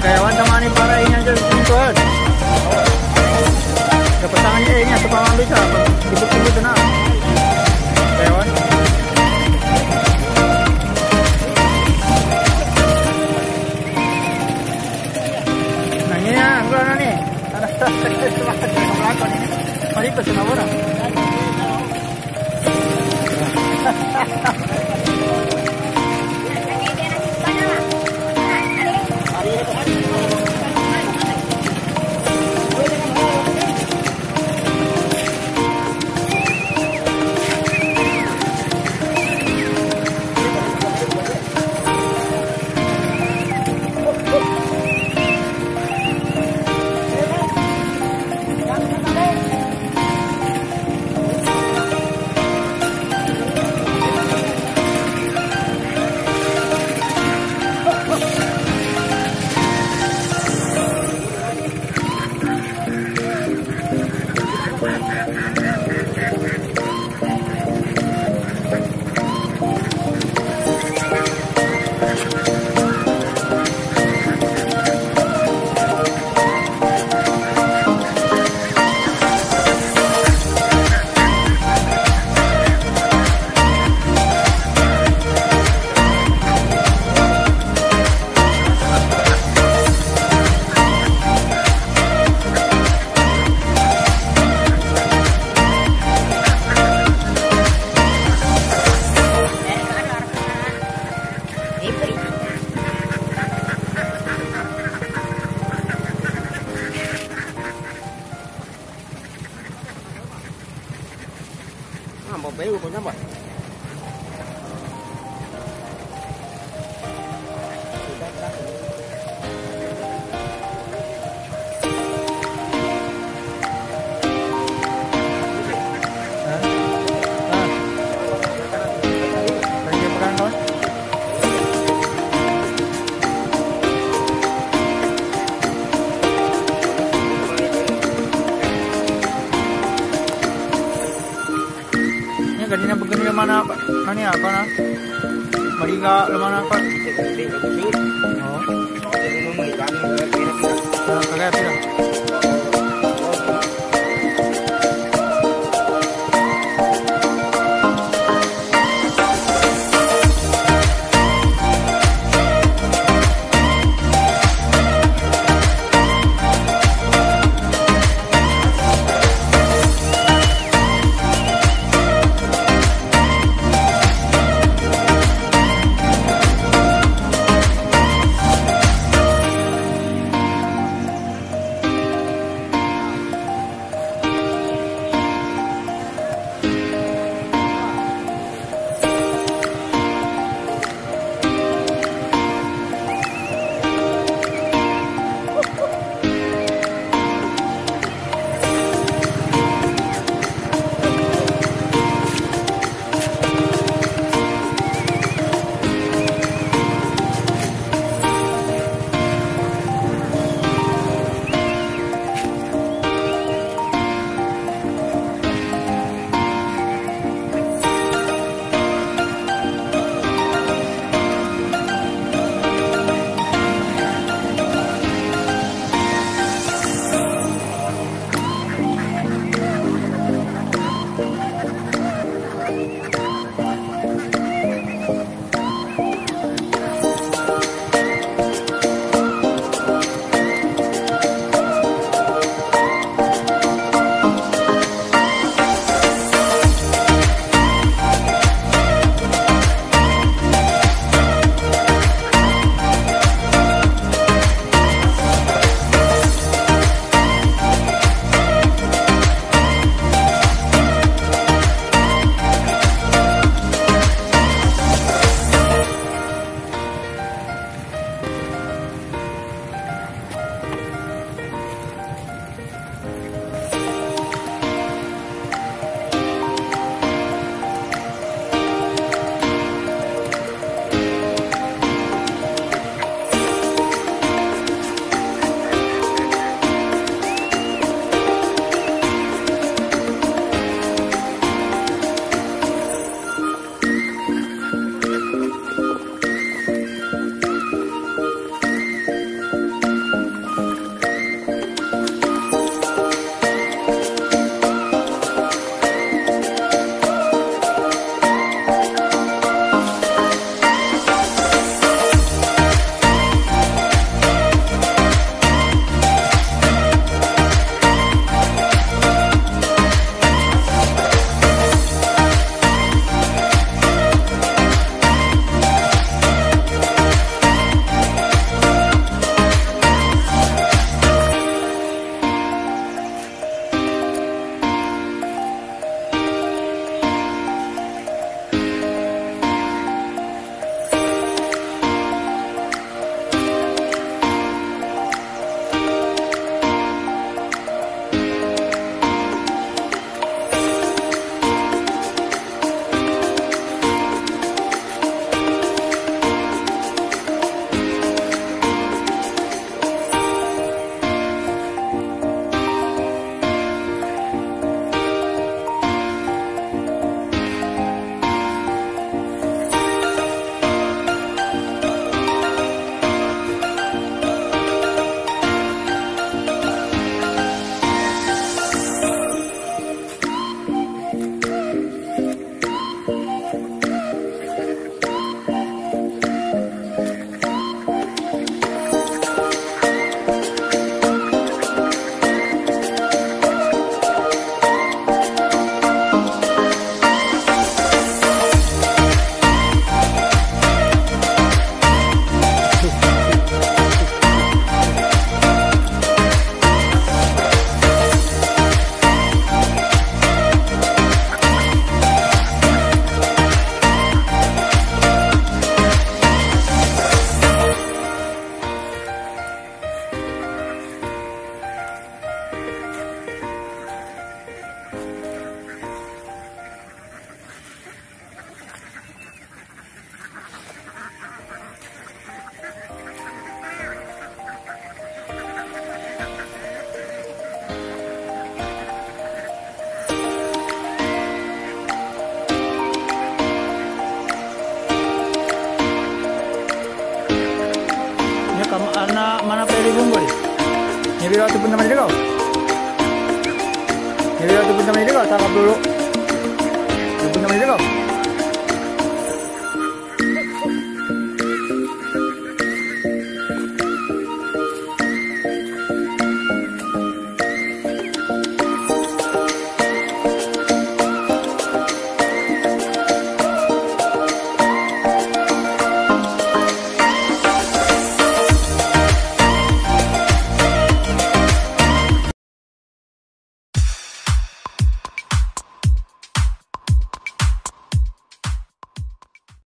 karyawan sama nih para ini aja tuan. Dapat tangannya ini atau paman bisa, ibu-ibu tenang. Karyawan. Nah ini ya, enggak nih. Belakang ini. Mari pesen orang. Yeah. Na? Mariga le mana apa? Oh, ah, kagaya pira. Ni bila tu pun nama dia kau. Ni bila tu pun nama dia kau, tak apa dulu. Pun nama dia kau.